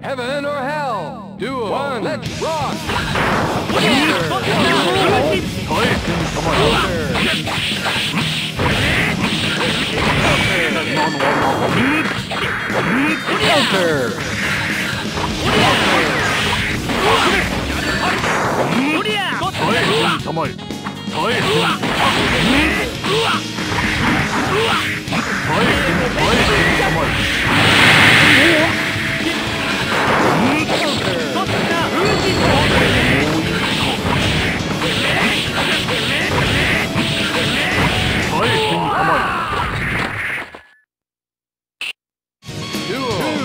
Heaven or hell? Duo. One, let's rock! Counter! Counter! Counter!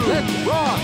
うわ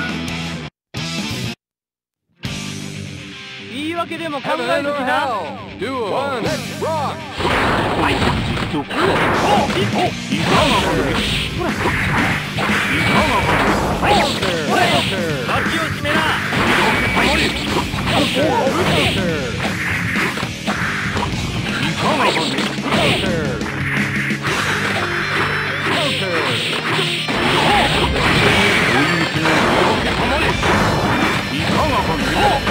わけでも考える気だう Oh!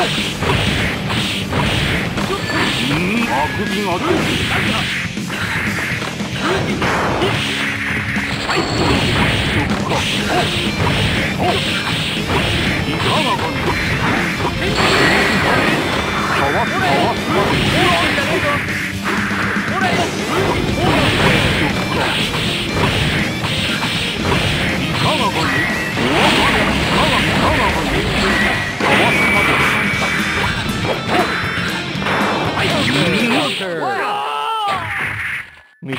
Oh! 備があるはい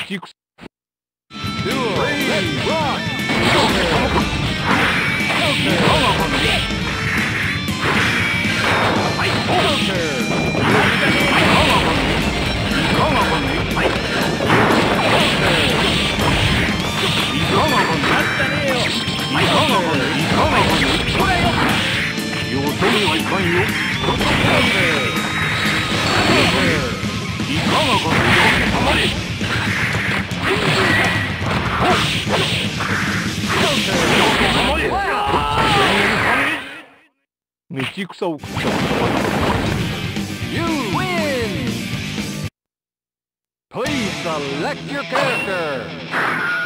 きくいかがか You win! Please select your character!